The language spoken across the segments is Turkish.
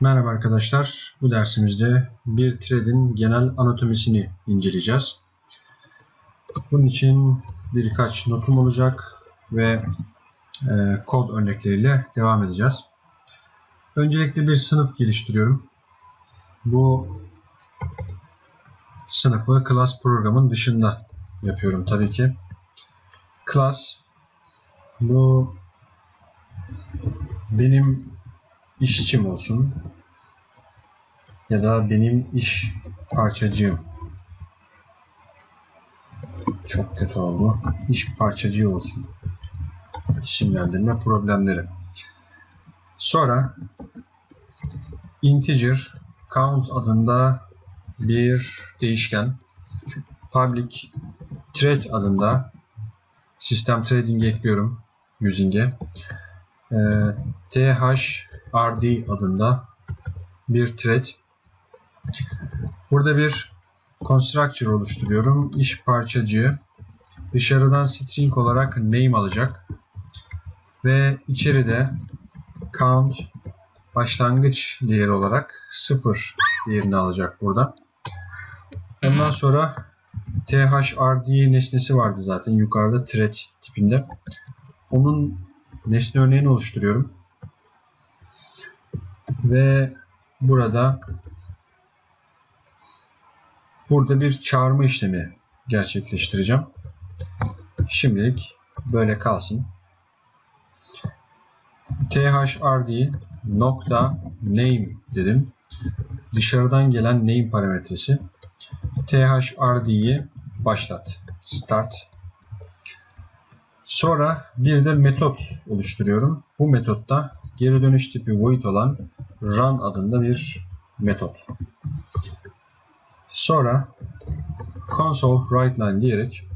Merhaba arkadaşlar. Bu dersimizde bir thread'in genel anatomisini inceleyeceğiz. Bunun için birkaç notum olacak ve e, kod örnekleriyle devam edeceğiz. Öncelikle bir sınıf geliştiriyorum. Bu sınıfı class programın dışında yapıyorum tabii ki. Class bu benim işçim olsun ya da benim iş parçacığım çok kötü oldu. İş parçacığı olsun. İsimlendirme problemleri. Sonra integer count adında bir değişken public thread adında sistem trading ekliyorum using'e e, thrd adında bir thread burada bir constructor oluşturuyorum iş parçacığı dışarıdan string olarak name alacak ve içeride count başlangıç değeri olarak 0 değerini alacak burada. Ondan sonra thrd nesnesi vardı zaten yukarıda thread tipinde. Onun nesne örneğini oluşturuyorum. Ve burada burada bir çağırma işlemi gerçekleştireceğim. Şimdilik böyle kalsın. thrd nokta name dedim. Dışarıdan gelen name parametresi. thrd'yi başlat. Start Sonra bir de metot oluşturuyorum. Bu metotta geri dönüş tipi void olan run adında bir metot. Sonra console writeline diyerek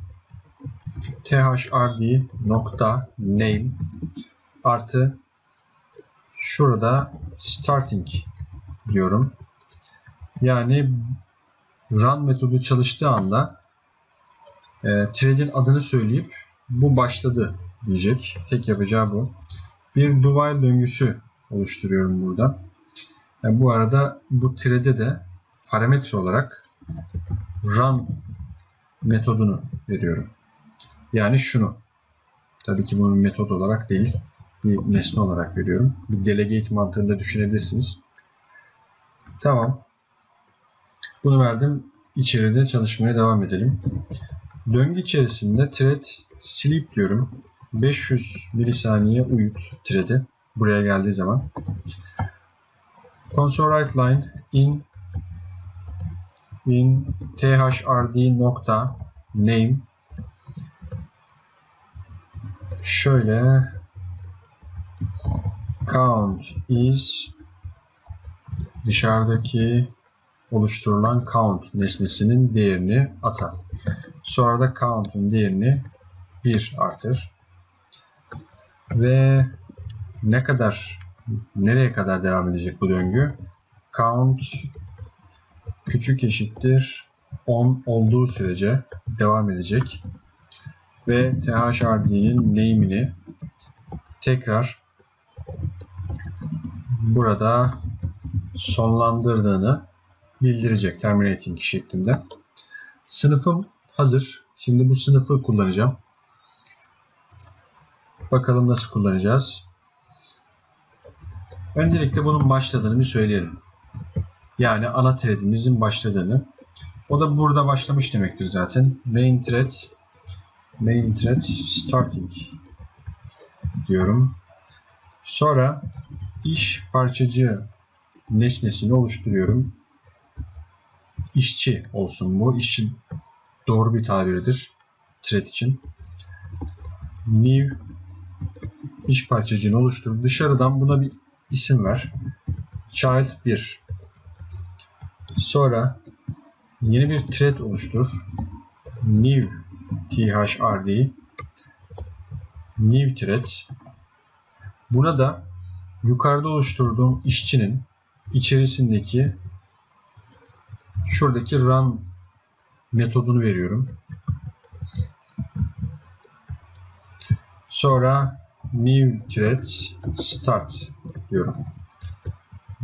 thrd name artı şurada starting diyorum. Yani run metodu çalıştığı anda e, thread'in adını söyleyip bu başladı diyecek. Tek yapacağı bu. Bir do while döngüsü oluşturuyorum burada. Yani bu arada bu thread'e de parametre olarak run metodunu veriyorum. Yani şunu. Tabii ki bunu metod olarak değil, bir nesne olarak veriyorum. Bir delegate mantığında düşünebilirsiniz. Tamam. Bunu verdim. İçeride çalışmaya devam edelim. Döngü içerisinde thread sleep diyorum. 500 milisaniye uyut thread'i buraya geldiği zaman. Console write line in in thrd nokta name şöyle count is dışarıdaki oluşturulan count nesnesinin değerini atar. Sonra da count'un değerini 1 artır. Ve ne kadar nereye kadar devam edecek bu döngü? Count küçük eşittir 10 olduğu sürece devam edecek. Ve THRD'nin name'ini tekrar burada sonlandırdığını bildirecek terminating şeklinde. Sınıfım hazır. Şimdi bu sınıfı kullanacağım. Bakalım nasıl kullanacağız. Öncelikle bunun başladığını bir söyleyelim. Yani ana threadimizin başladığını. O da burada başlamış demektir zaten. Main thread main thread starting diyorum. Sonra iş parçacığı nesnesini oluşturuyorum. İşçi olsun bu. İşçi doğru bir tabiridir thread için. New iş parçacığını oluştur. Dışarıdan buna bir isim ver. Child 1. Sonra yeni bir thread oluştur. New thrd new thread. Buna da yukarıda oluşturduğum işçinin içerisindeki şuradaki run metodunu veriyorum. Sonra new thread start diyorum.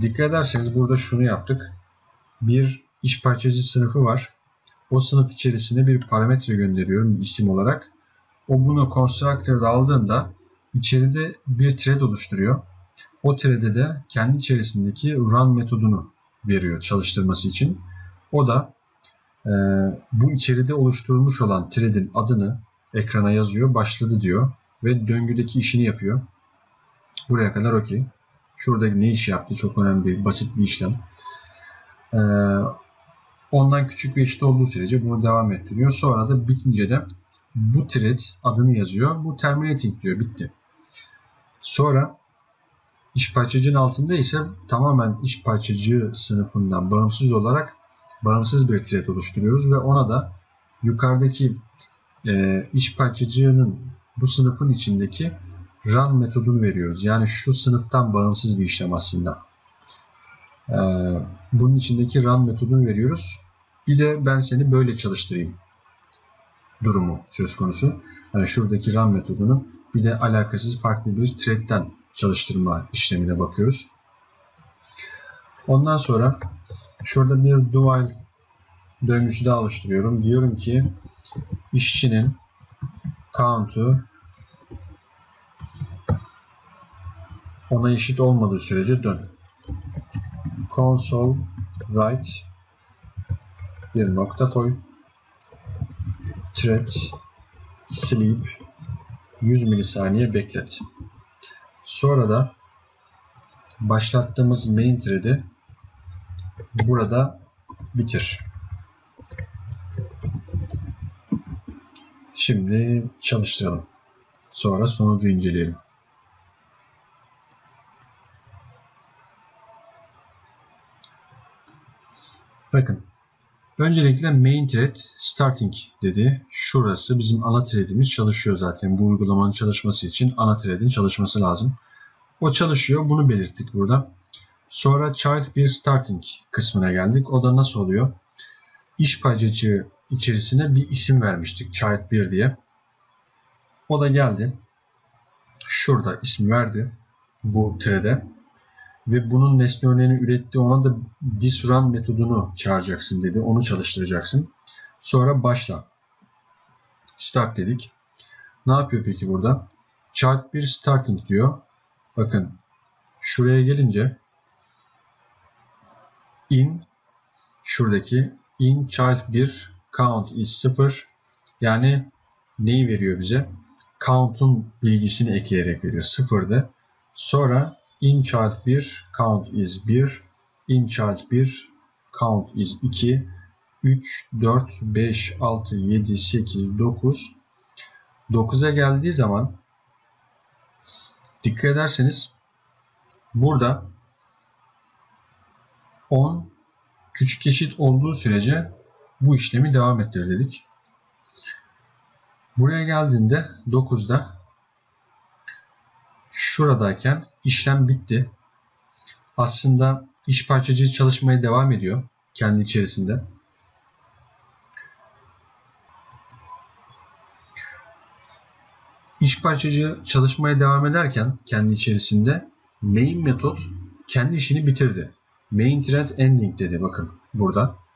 Dikkat ederseniz burada şunu yaptık. Bir iş parçacı sınıfı var. O sınıf içerisine bir parametre gönderiyorum isim olarak. O bunu constructor'da aldığında içeride bir thread oluşturuyor. O thread'e de kendi içerisindeki run metodunu veriyor çalıştırması için. O da e, bu içeride oluşturulmuş olan thread'in adını ekrana yazıyor, başladı diyor ve döngüdeki işini yapıyor. Buraya kadar okey. Şurada ne iş yaptı çok önemli basit bir işlem. Ee, ondan küçük bir eşit olduğu sürece bunu devam ettiriyor. Sonra da bitince de bu thread adını yazıyor. Bu terminating diyor. Bitti. Sonra iş parçacığın altında ise tamamen iş parçacığı sınıfından bağımsız olarak bağımsız bir thread oluşturuyoruz ve ona da yukarıdaki e, iş parçacığının bu sınıfın içindeki run metodunu veriyoruz. Yani şu sınıftan bağımsız bir işlem aslında. Ee, bunun içindeki run metodunu veriyoruz. Bir de ben seni böyle çalıştırayım durumu söz konusu. Yani şuradaki run metodunu bir de alakasız farklı bir thread'den çalıştırma işlemine bakıyoruz. Ondan sonra şurada bir while döngüsü daha oluşturuyorum. Diyorum ki işçinin count'u ona eşit olmadığı sürece dön. Console write bir nokta koy. Thread sleep 100 milisaniye beklet. Sonra da başlattığımız main thread'i burada bitir. Şimdi çalıştıralım. Sonra sonucu inceleyelim. Bakın. Öncelikle main thread starting dedi. Şurası bizim ana threadimiz çalışıyor zaten. Bu uygulamanın çalışması için ana threadin çalışması lazım. O çalışıyor. Bunu belirttik burada. Sonra child bir starting kısmına geldik. O da nasıl oluyor? İş parçacığı içerisine bir isim vermiştik. Child 1 diye. O da geldi. Şurada ismi verdi. Bu thread'e ve bunun nesne örneğini üretti. Ona da this run metodunu çağıracaksın dedi. Onu çalıştıracaksın. Sonra başla. Start dedik. Ne yapıyor peki burada? Chart 1 starting diyor. Bakın şuraya gelince in şuradaki in child 1 count is 0 yani neyi veriyor bize? Count'un bilgisini ekleyerek veriyor. Sıfırdı. Sonra in child 1 count is 1 in child 1 count is 2 3 4 5 6 7 8 9 9'a geldiği zaman dikkat ederseniz burada 10 küçük eşit olduğu sürece bu işlemi devam ettir dedik. Buraya geldiğinde 9'da şuradayken işlem bitti. Aslında iş parçacığı çalışmaya devam ediyor kendi içerisinde. İş parçacığı çalışmaya devam ederken kendi içerisinde main metot kendi işini bitirdi. Main thread ending dedi bakın burada.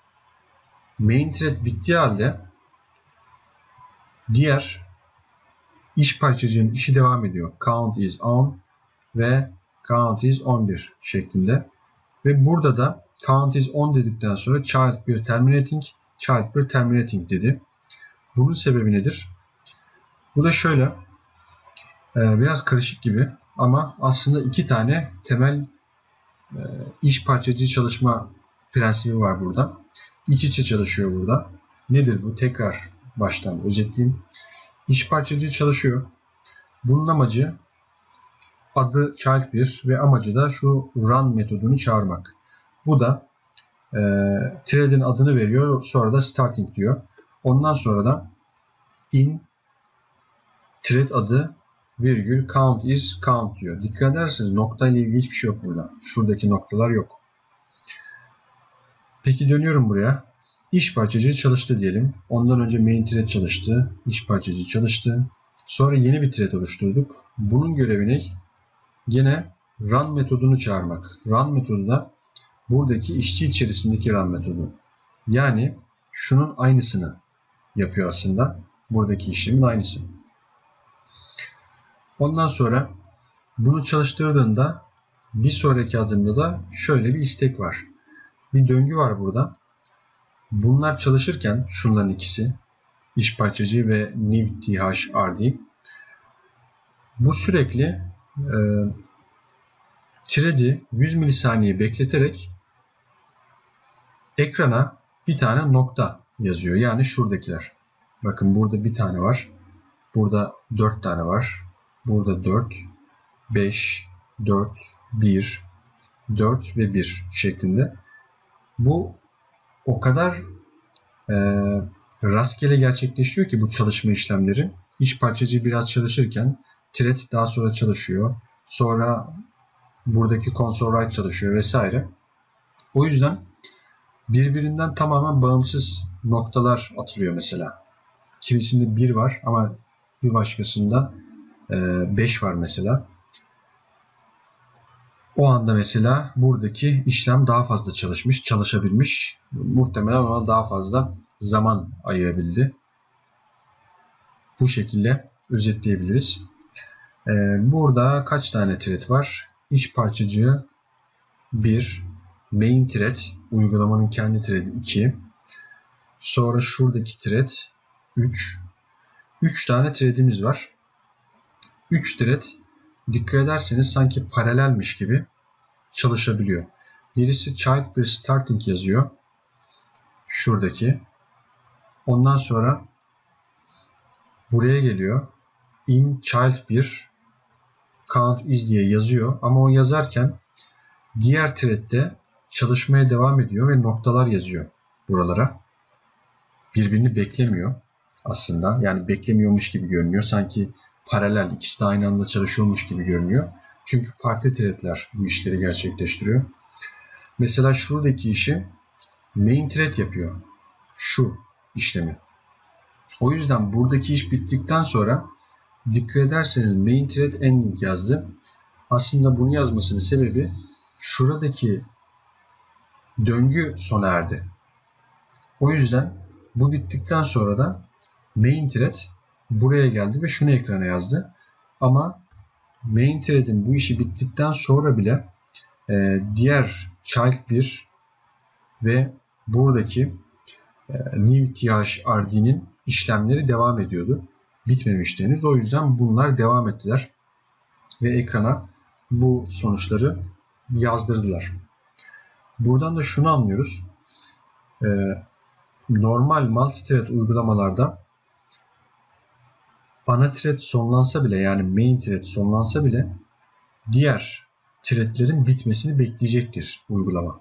Main thread bittiği halde diğer iş parçacığının işi devam ediyor. Count is on ve count is 11 şeklinde. Ve burada da count is 10 dedikten sonra child bir terminating, child bir terminating dedi. Bunun sebebi nedir? Bu da şöyle. E, biraz karışık gibi ama aslında iki tane temel e, iş parçacığı çalışma prensibi var burada. İç içe çalışıyor burada. Nedir bu? Tekrar baştan özetleyeyim. İş parçacığı çalışıyor. Bunun amacı adı child1 ve amacı da şu run metodunu çağırmak. Bu da e, thread'in adını veriyor. Sonra da starting diyor. Ondan sonra da in thread adı virgül count is count diyor. Dikkat ederseniz nokta ile ilgili hiçbir şey yok burada. Şuradaki noktalar yok. Peki dönüyorum buraya. İş parçacığı çalıştı diyelim. Ondan önce main thread çalıştı. İş parçacığı çalıştı. Sonra yeni bir thread oluşturduk. Bunun görevini yine run metodunu çağırmak. Run metodu da buradaki işçi içerisindeki run metodu. Yani şunun aynısını yapıyor aslında. Buradaki işlemin aynısı. Ondan sonra bunu çalıştırdığında bir sonraki adımda da şöyle bir istek var. Bir döngü var burada. Bunlar çalışırken şunların ikisi iş parçacı ve new thrd bu sürekli e, thread'i 100 milisaniye bekleterek ekrana bir tane nokta yazıyor. Yani şuradakiler. Bakın burada bir tane var. Burada 4 tane var. Burada 4, 5, 4, 1, 4 ve 1 şeklinde. Bu o kadar e, rastgele gerçekleşiyor ki bu çalışma işlemleri. İş parçacı biraz çalışırken thread daha sonra çalışıyor. Sonra buradaki console write çalışıyor vesaire. O yüzden birbirinden tamamen bağımsız noktalar atılıyor mesela. Kimisinde 1 var ama bir başkasında 5 var mesela. O anda mesela buradaki işlem daha fazla çalışmış, çalışabilmiş. Muhtemelen ona daha fazla zaman ayırabildi. Bu şekilde özetleyebiliriz. Ee, burada kaç tane thread var? İç parçacığı 1, main thread, uygulamanın kendi thread 2, sonra şuradaki thread 3, 3 tane threadimiz var. 3 thread dikkat ederseniz sanki paralelmiş gibi çalışabiliyor. Birisi child bir starting yazıyor. Şuradaki. Ondan sonra buraya geliyor. In child 1 count is diye yazıyor. Ama o yazarken diğer thread'de çalışmaya devam ediyor ve noktalar yazıyor buralara. Birbirini beklemiyor aslında. Yani beklemiyormuş gibi görünüyor. Sanki paralel ikisi de aynı anda çalışıyormuş gibi görünüyor. Çünkü farklı threadler bu işleri gerçekleştiriyor. Mesela şuradaki işi main thread yapıyor. Şu işlemi. O yüzden buradaki iş bittikten sonra dikkat ederseniz main thread ending yazdı. Aslında bunu yazmasının sebebi şuradaki döngü sona erdi. O yüzden bu bittikten sonra da main thread buraya geldi ve şunu ekrana yazdı. Ama main thread'in bu işi bittikten sonra bile e, diğer child 1 ve buradaki e, new thr'nin işlemleri devam ediyordu. Bitmemişti henüz. O yüzden bunlar devam ettiler. Ve ekrana bu sonuçları yazdırdılar. Buradan da şunu anlıyoruz. E, normal multithread uygulamalarda ana thread sonlansa bile yani main thread sonlansa bile diğer threadlerin bitmesini bekleyecektir uygulama.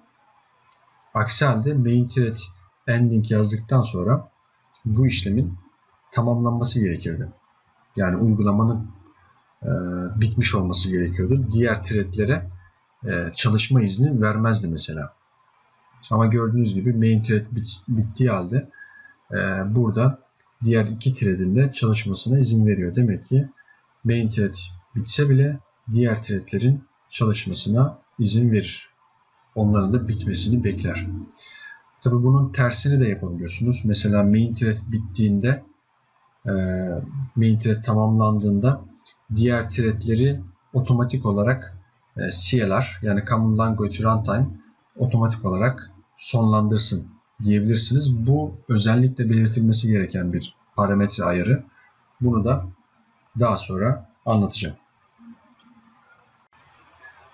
Aksi halde main thread ending yazdıktan sonra bu işlemin tamamlanması gerekirdi. Yani uygulamanın e, bitmiş olması gerekiyordu. Diğer threadlere e, çalışma izni vermezdi mesela. Ama gördüğünüz gibi main thread bit, bittiği halde e, burada diğer iki thread'in de çalışmasına izin veriyor. Demek ki main thread bitse bile diğer threadlerin çalışmasına izin verir. Onların da bitmesini bekler. Tabi bunun tersini de yapabiliyorsunuz. Mesela main thread bittiğinde e, main thread tamamlandığında diğer threadleri otomatik olarak e, CLR yani Common Language Runtime otomatik olarak sonlandırsın diyebilirsiniz. Bu özellikle belirtilmesi gereken bir parametre ayarı. Bunu da daha sonra anlatacağım.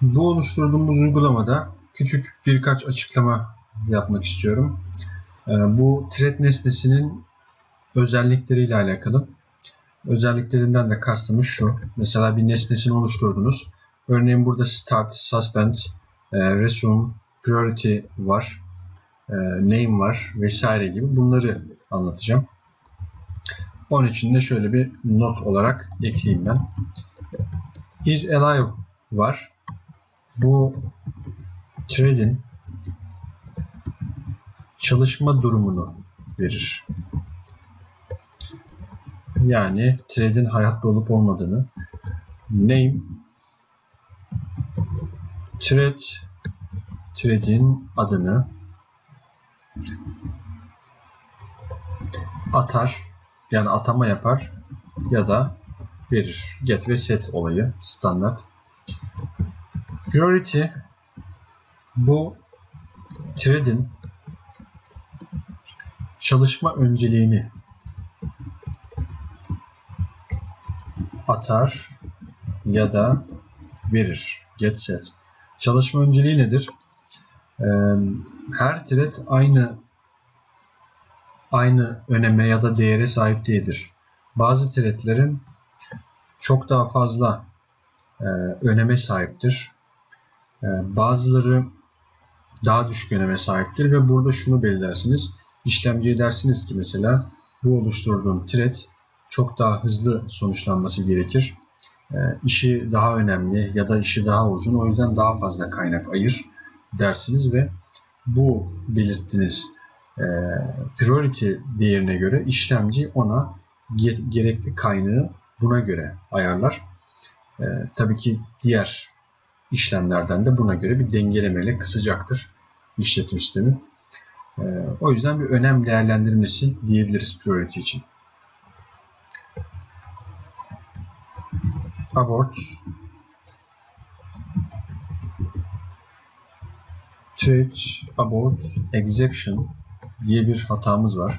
Bu oluşturduğumuz uygulamada küçük birkaç açıklama yapmak istiyorum. Ee, bu thread nesnesinin özellikleriyle alakalı. Özelliklerinden de kastımız şu. Mesela bir nesnesini oluşturdunuz. Örneğin burada start, suspend, e, resume, priority var. E, name var vesaire gibi bunları anlatacağım. Onun için de şöyle bir not olarak ekleyeyim ben. Is alive var. Bu thread'in çalışma durumunu verir. Yani thread'in hayatta olup olmadığını name thread thread'in adını atar yani atama yapar ya da verir. Get ve set olayı standart. Priority bu thread'in çalışma önceliğini atar ya da verir. Get set. Çalışma önceliği nedir? Her thread aynı aynı öneme ya da değere sahip değildir. Bazı threadlerin çok daha fazla e, öneme sahiptir. E, bazıları daha düşük öneme sahiptir ve burada şunu belirlersiniz. İşlemciye dersiniz ki mesela bu oluşturduğum thread çok daha hızlı sonuçlanması gerekir. E, işi daha önemli ya da işi daha uzun o yüzden daha fazla kaynak ayır dersiniz ve bu belirttiğiniz e, priority değerine göre işlemci ona gerekli kaynağı buna göre ayarlar. E, tabii ki diğer işlemlerden de buna göre bir dengelemeyle kısacaktır işletim sistemi. E, o yüzden bir önem değerlendirmesi diyebiliriz priority için. Abort Trade abort exception diye bir hatamız var.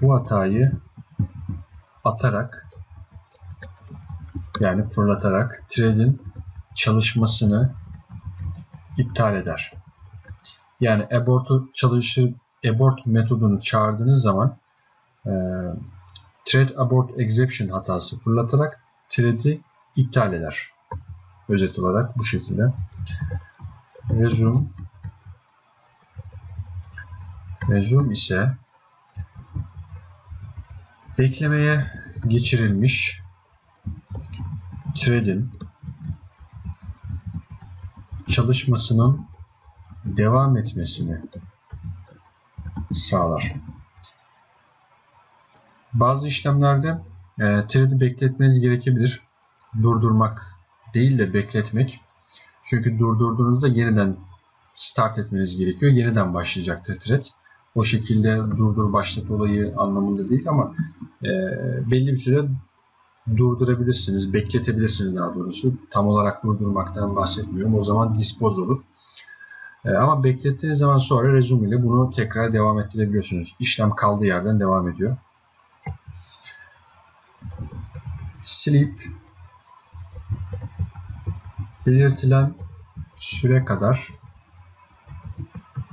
Bu hatayı atarak yani fırlatarak thread'in çalışmasını iptal eder. Yani abort'u çalışır abort metodunu çağırdığınız zaman e, thread abort exception hatası fırlatarak thread'i iptal eder. Özet olarak bu şekilde. Resume Resume ise beklemeye geçirilmiş thread'in çalışmasının devam etmesini sağlar. Bazı işlemlerde e, thread'i bekletmeniz gerekebilir. Durdurmak değil de bekletmek. Çünkü durdurduğunuzda yeniden start etmeniz gerekiyor. Yeniden başlayacaktır thread. O şekilde durdur başlat olayı anlamında değil ama e, belli bir süre durdurabilirsiniz, bekletebilirsiniz daha doğrusu. Tam olarak durdurmaktan bahsetmiyorum. O zaman dispose olur. E, ama beklettiğiniz zaman sonra resume ile bunu tekrar devam ettirebiliyorsunuz. İşlem kaldığı yerden devam ediyor. Sleep belirtilen süre kadar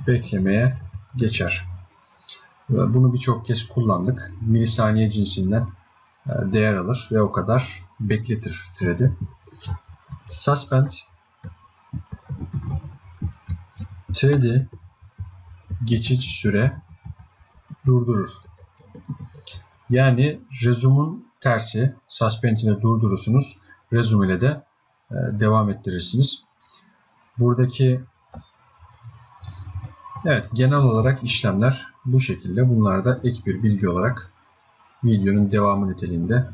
beklemeye geçer. Bunu birçok kez kullandık. Milisaniye cinsinden e, değer alır ve o kadar bekletir thread'i. Suspend thread'i geçici süre durdurur. Yani resume'un tersi suspend'ini durdurursunuz. Resume ile de e, devam ettirirsiniz. Buradaki evet genel olarak işlemler bu şekilde. Bunlar da ek bir bilgi olarak videonun devamı niteliğinde